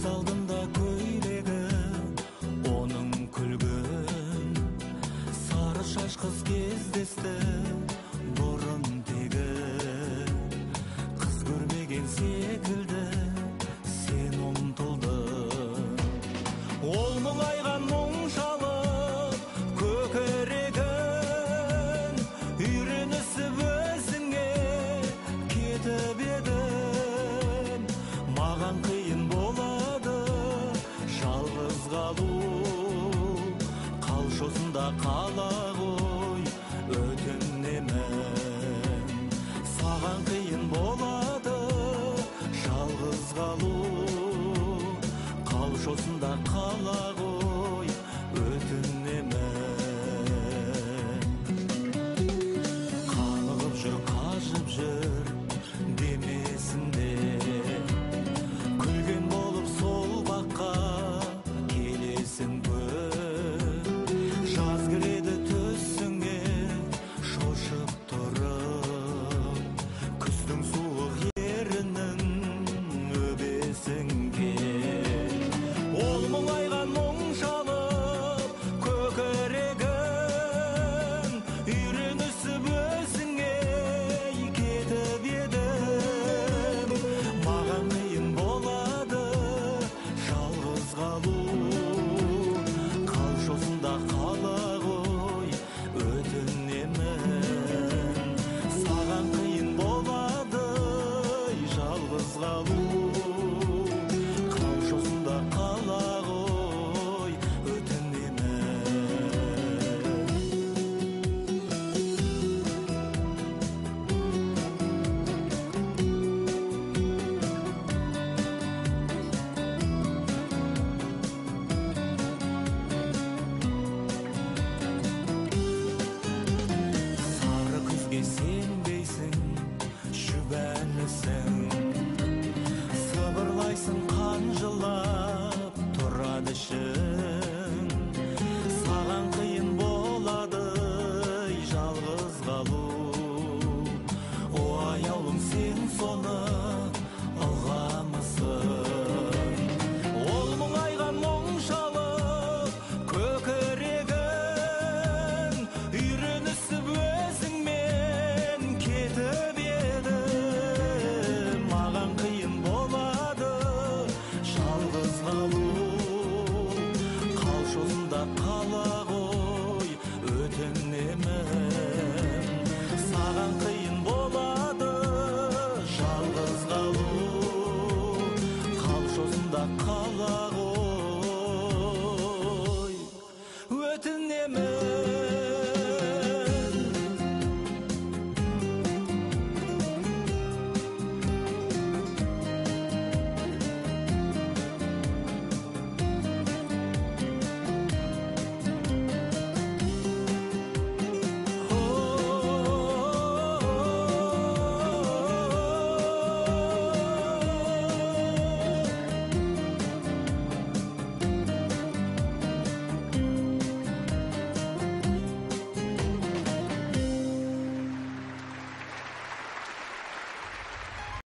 早灯 қалу. Қалжосында қала ғой өтінемін саған қиын болады жалғыз қалу. Қалшосында қала ғой өтінемін сен соны ұғамысың ол айған мұңшалып көкірегің үйренісіп өзіңмен кетіп еді маған қиын болады жалғыз қалу қалшылдап қала